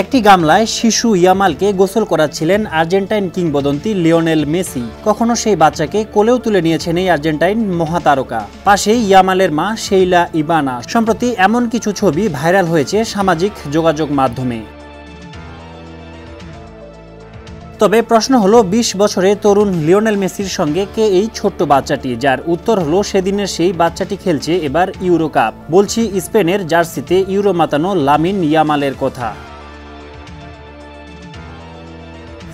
একটি গামলায় শিশু ইয়ামালকে গোসল করাচ্ছিলেন আর্জেন্টাইন কিংবদন্তি লিওনেল মেসি। কখনো সেই বাচ্চাকে কোলেও তুলে নিয়েছেন এই আর্জেন্টাইন মহাতারকা। পাশেই ইয়ামালের মা সেইলা ইবানা। সম্প্রতি এমন কিছু ছবি ভাইরাল হয়েছে সামাজিক যোগাযোগ মাধ্যমে। তবে প্রশ্ন হলো ২০ বছরে তরুণ লিওনেল মেসির সঙ্গে কে এই ছোট্ট বাচ্চাটি? যার উত্তর হলো, সেদিনের সেই বাচ্চাটি খেলছে এবার ইউরো কাপ। বলছি, স্পেনের জার্সিতে ইউরো মাতানো লামিন ইয়ামালের কথা।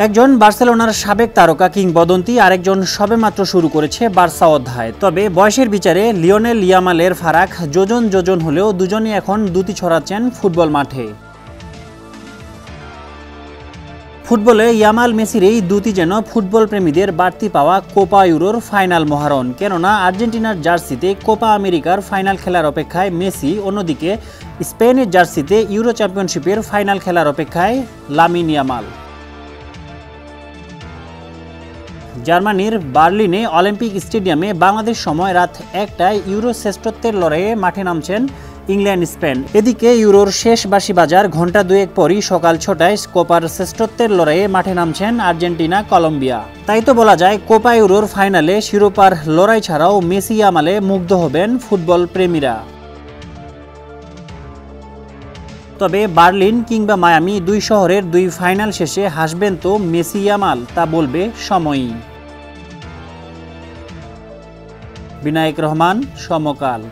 একজন বার্সেলোনার সাবেক তারকা কিংবদন্তি, আরেকজন সবেমাত্র শুরু করেছে বার্সা অধ্যায়। তবে বয়সের বিচারে লিওনেল ইয়ামালের ফারাক যোজন যোজন হলেও দুজনই এখন দুটি ছড়াচ্ছেন ফুটবল মাঠে। ফুটবলে ইয়ামাল মেসির এই দুটি যেন ফুটবল প্রেমীদের বাড়তি পাওয়া কোপা ইউরোর ফাইনাল মহারণ। কেননা, আর্জেন্টিনার জার্সিতে কোপা আমেরিকার ফাইনাল খেলার অপেক্ষায় মেসি, অন্যদিকে স্পেনের জার্সিতে ইউরো চ্যাম্পিয়নশিপের ফাইনাল খেলার অপেক্ষায় লামিন ইয়ামাল। জার্মানির বার্লিনে অলিম্পিক স্টেডিয়ামে বাংলাদেশ সময় রাত একটায় ইউরো শ্রেষ্ঠত্বের লড়াইয়ে মাঠে নামছেন ইংল্যান্ড, স্পেন। এদিকে ইউরোর শেষ বাসি বাজার ঘণ্টা দুয়েক পরই সকাল ছটায় কোপার শ্রেষ্ঠত্বের লড়াইয়ে মাঠে নামছেন আর্জেন্টিনা, কলম্বিয়া। তাই তো বলা যায়, কোপা ইউরোর ফাইনালে শিরোপার লড়াই ছাড়াও মেসি আমালে মুগ্ধ হবেন ফুটবল প্রেমীরা। তবে বার্লিন কিংবা মায়ামি দুই শহরের দুই ফাইনাল শেষে হাসবেন তো মেসি ইয়ামাল, তা বলবে সময়ই। বিনায়ক রহমান, সমকাল।